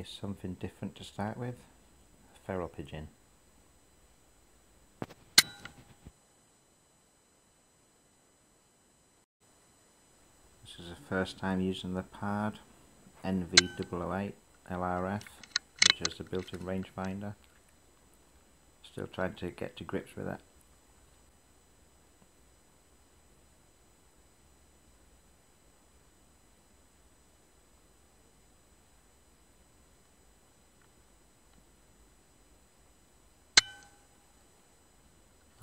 is something different to start with. A feral pigeon. This is the first time using the PARD NV008 LRF which has the built-in rangefinder. Still trying to get to grips with it.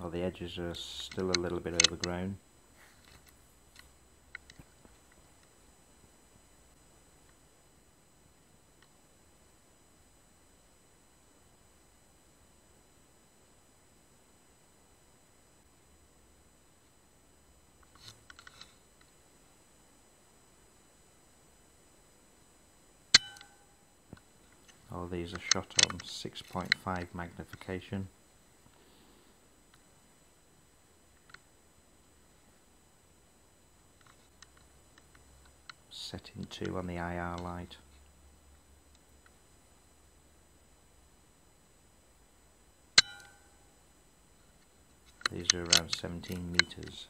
The edges are still a little bit overgrown. All these are shot on 6.5 magnification. Setting 2 on the IR light. These are around 17 meters.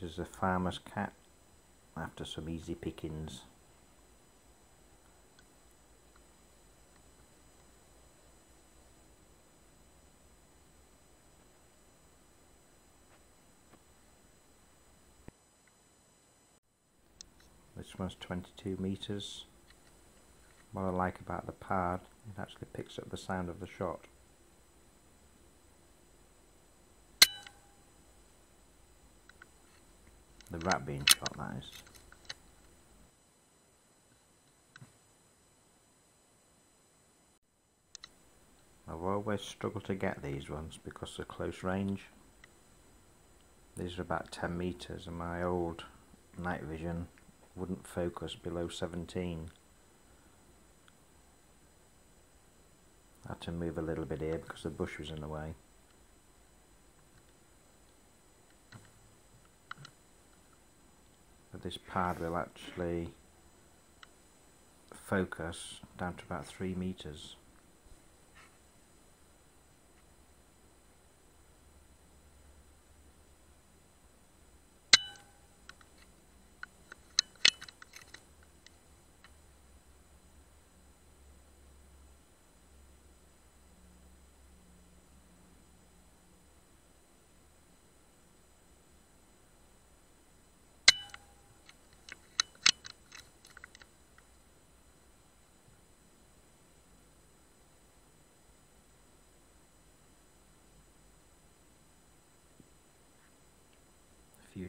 This is a farmer's cat after some easy pickings. This one's 22 meters. What I like about the PARD, it actually picks up the sound of the shot. The rat being shot, that is. I've always struggled to get these ones because of close range. These are about 10 metres and my old night vision wouldn't focus below 17. I had to move a little bit here because the bush was in the way. This PARD will actually focus down to about three meters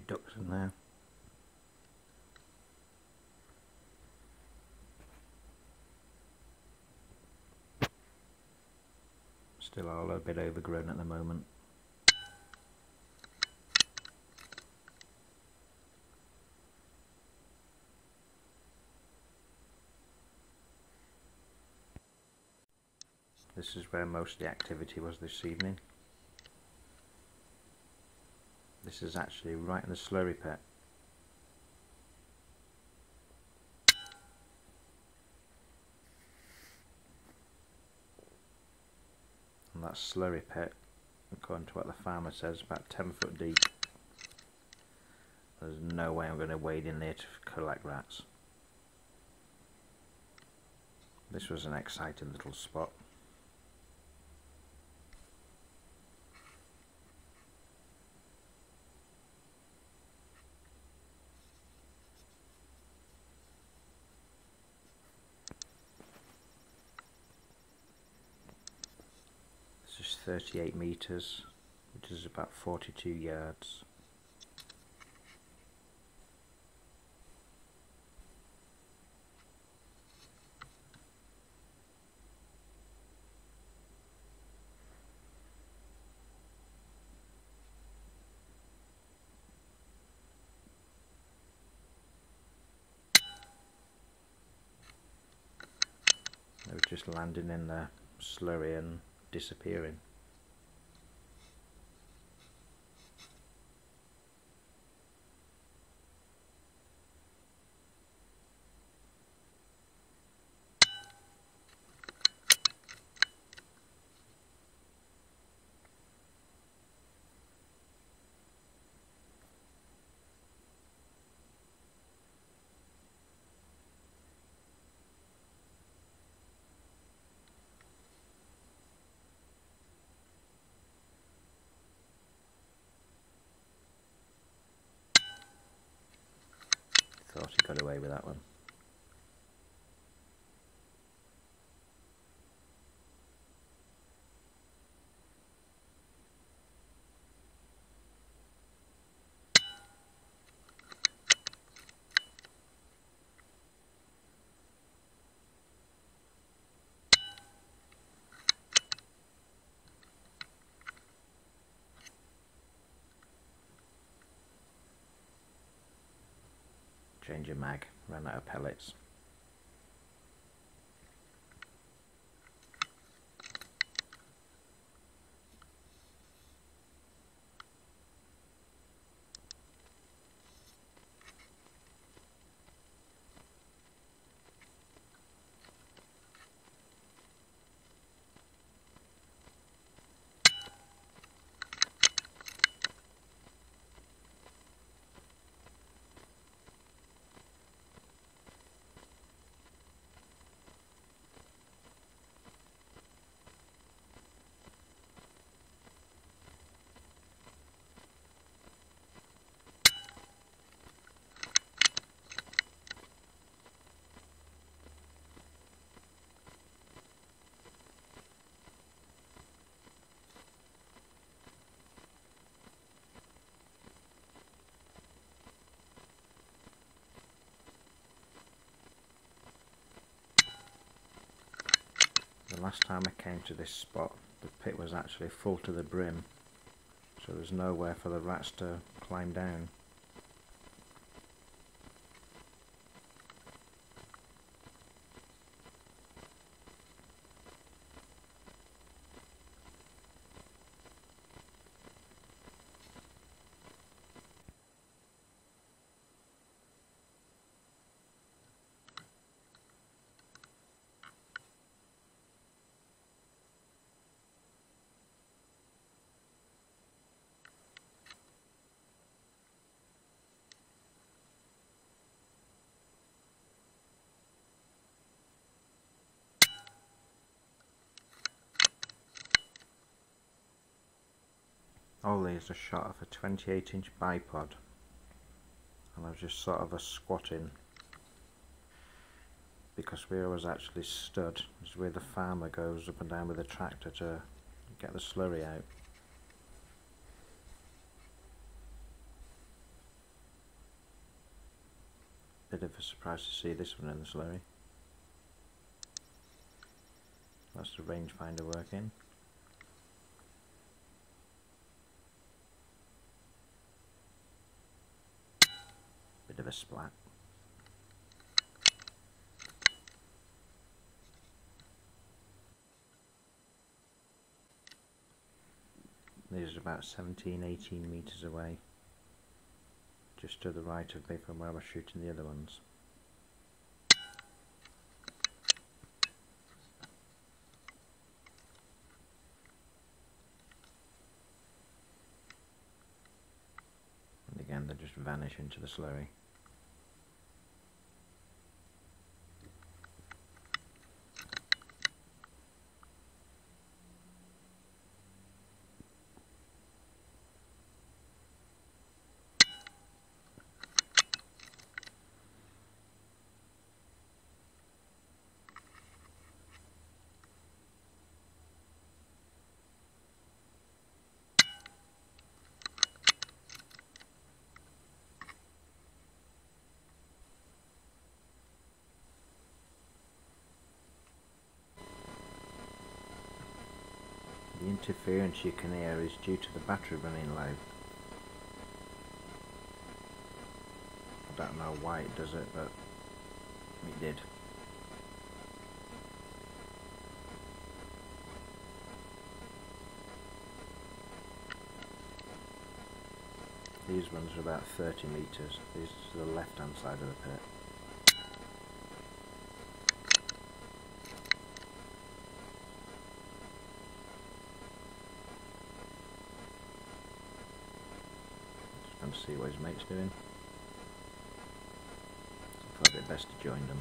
ducks in there. Still all a bit overgrown at the moment. This is where most of the activity was this evening. This is actually right in the slurry pit. And that slurry pit, according to what the farmer says, about 10 foot deep. There's no way I'm going to wade in there to collect rats. This was an exciting little spot. It's just 38 metres, which is about 42 yards. They were just landing in the slurry and disappearing. Thought he got away with that one. Change your mag, ran out of pellets. Last time I came to this spot the pit was actually full to the brim so there's nowhere for the rats to climb down. All these are shot of a 28 inch bipod and I was just sort of a squatting because where I was actually stood is where the farmer goes up and down with the tractor to get the slurry out. Bit of a surprise to see this one in the slurry. That's the rangefinder working. Bit of a splat. These are about 17, 18 metres away. Just to the right of me from where I was shooting the other ones. And again they just vanish into the slurry. Interference you can hear is due to the battery running low. I don't know why it does it, but it did. These ones are about 30 metres. These to the left hand side of the pit. Just going to see what his mate's doing. Probably best to join them.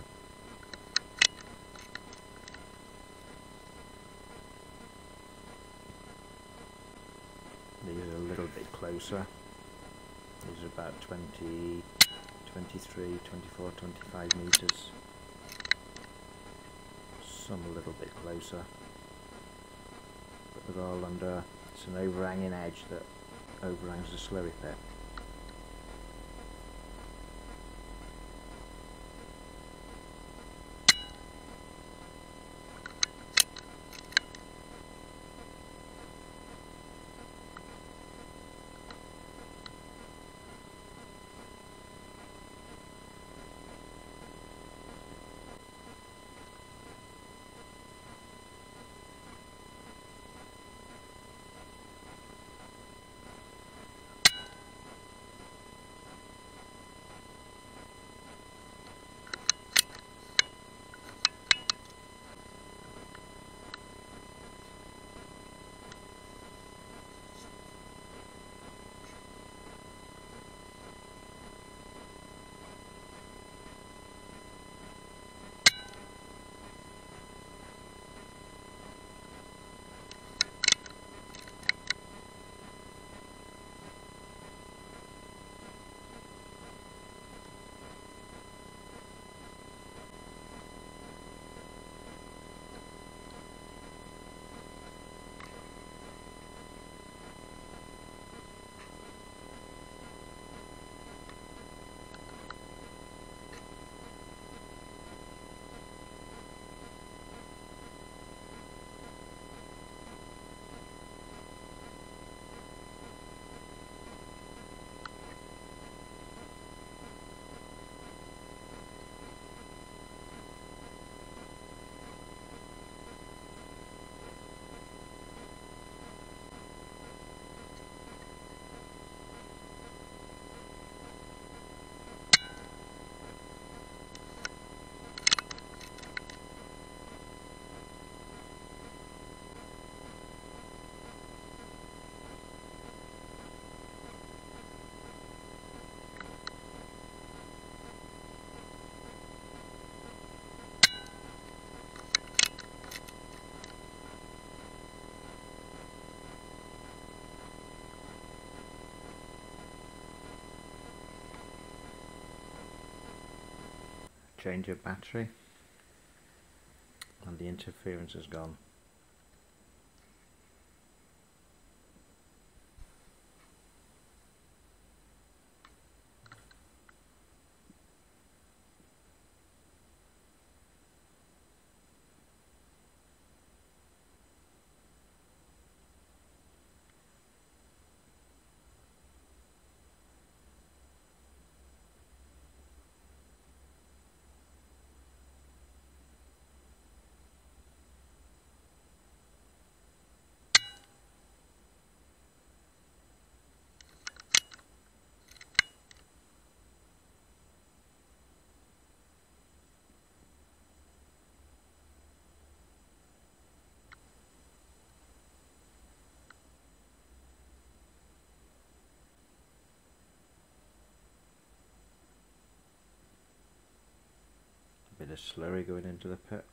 These are a little bit closer. These are about 20, 23, 24, 25 metres. Some a little bit closer. But they're all under, it's an overhanging edge that overhangs the slurry pit. Change of battery and the interference is gone. Slurry going into the pit.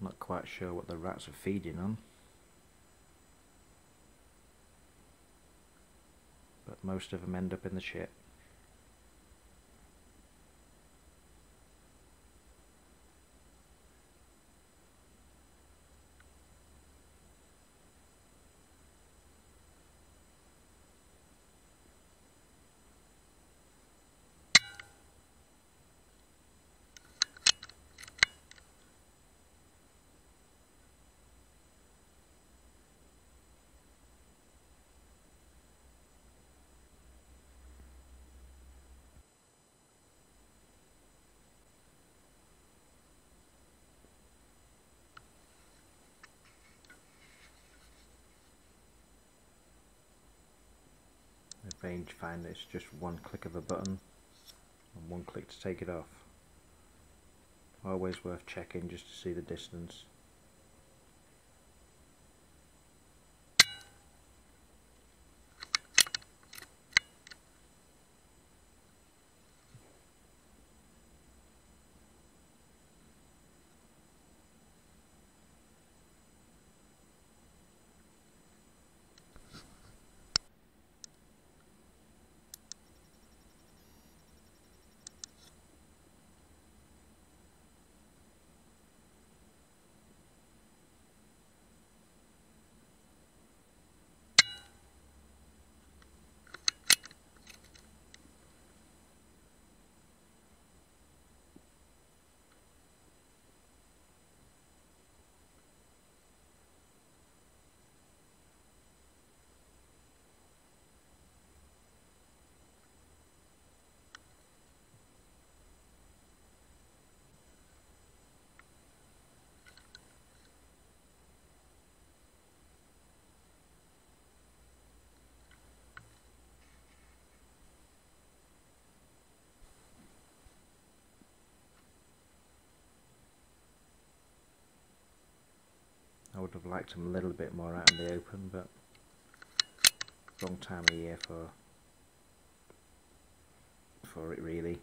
Not quite sure what the rats are feeding on. But most of them end up in the shit. Rangefinder it's just one click of a button and one click to take it off. Always worth checking just to see the distance. Would have liked them a little bit more out in the open, but wrong time of year for for it really.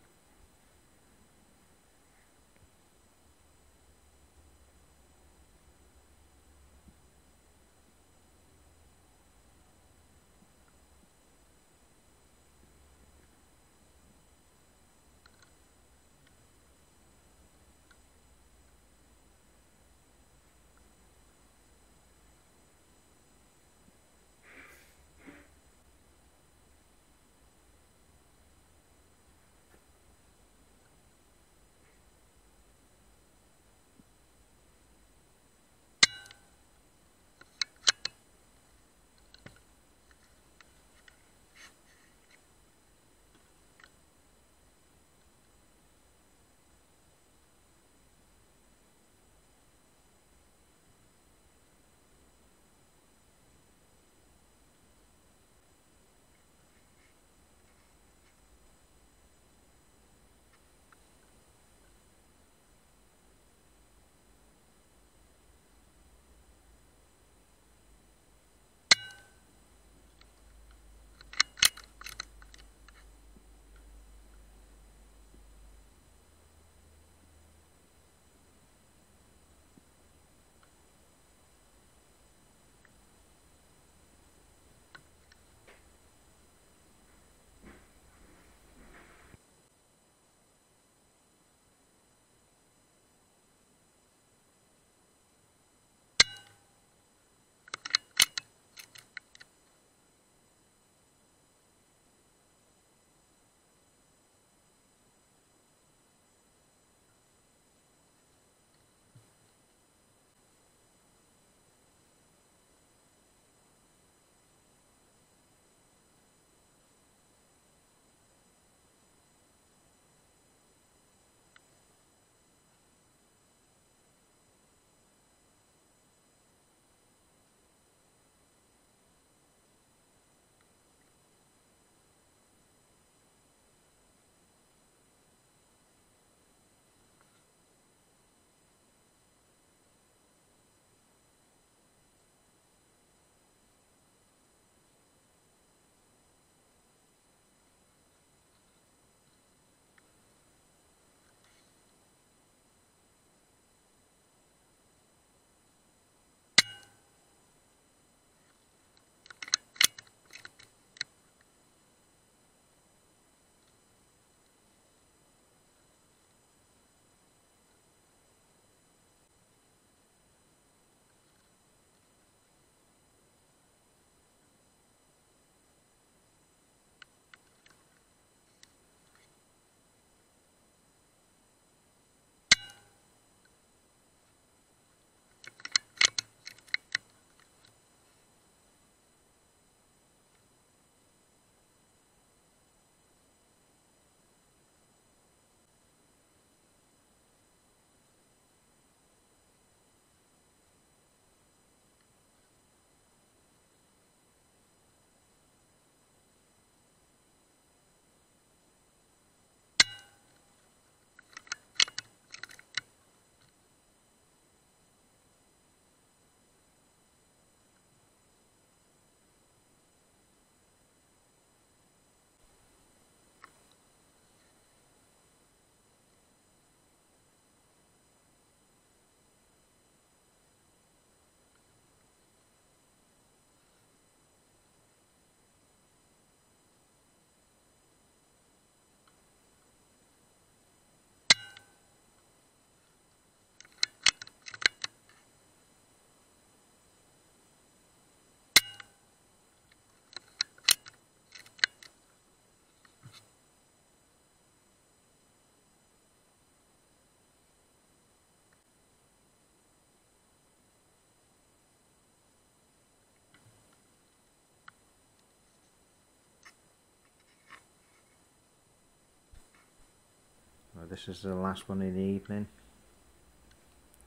This is the last one in the evening.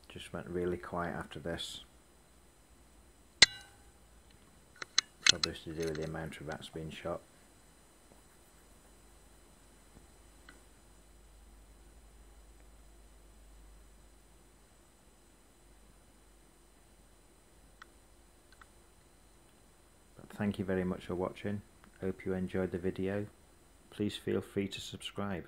Just went really quiet after this. Probably to do with the amount of rats being shot. But thank you very much for watching. Hope you enjoyed the video. Please feel free to subscribe.